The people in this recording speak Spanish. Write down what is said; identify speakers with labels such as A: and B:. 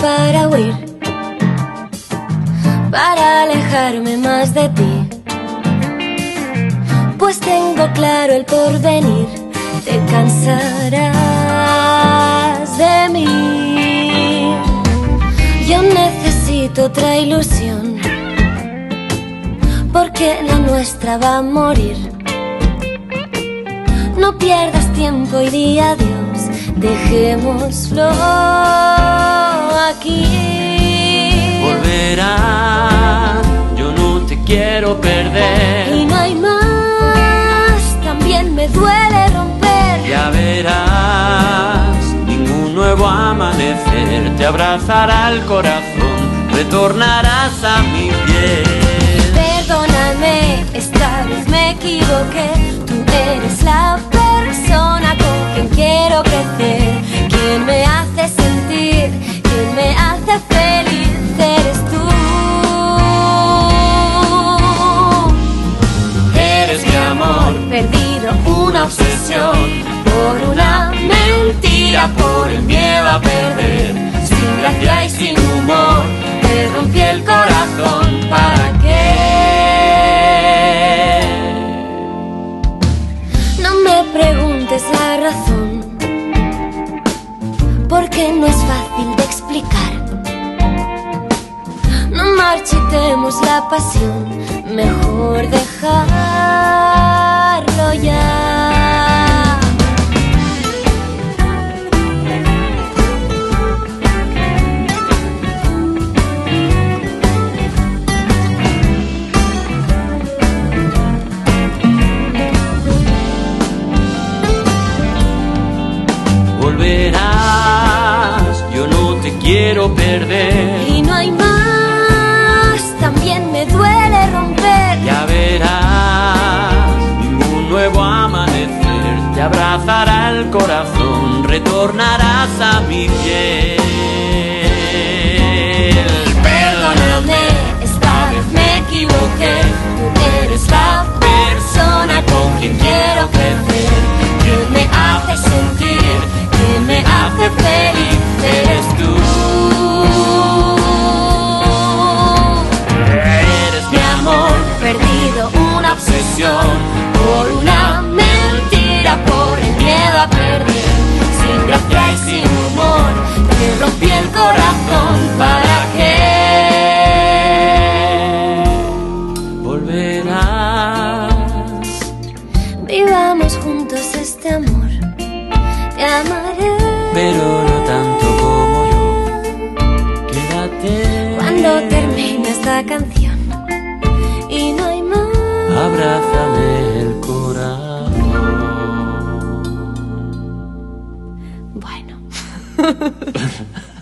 A: para huir, para alejarme más de ti. Pues tengo claro el porvenir, te cansarás de mí. Yo necesito otra ilusión, porque la nuestra va a morir. No pierdas tiempo y di adiós, dejémoslo aquí.
B: Volverá, yo no te quiero perder.
A: Y no hay más, también me duele romper.
B: Ya verás, ningún nuevo amanecer te abrazará el corazón, retornarás a mi piel.
A: Perdóname, esta vez me equivoqué. Tú eres la hace feliz. Eres tú.
B: Eres mi amor,
A: Perdido, una obsesión
B: por una mentira, por el miedo a perder. Sin gracia y sin humor, te rompí el corazón. ¿Para qué?
A: No me preguntes la razón, porque no es marchitemos la pasión, mejor dejarlo ya.
B: Volverás, yo no te quiero perder.
A: Y no hay más,
B: corazón, retornarás a mi piel.
A: Perdóname, esta vez me equivoqué. Tú eres la persona con quien quiero crecer, quien me hace sentir, quien me hace feliz. Eres tú.
B: Eres mi amor,
A: Perdido, una obsesión Vivamos juntos este amor. Te amaré
B: pero no tanto como yo. Quédate,
A: cuando termine esta canción. Y no hay más.
B: abrázame el corazón.
A: Bueno.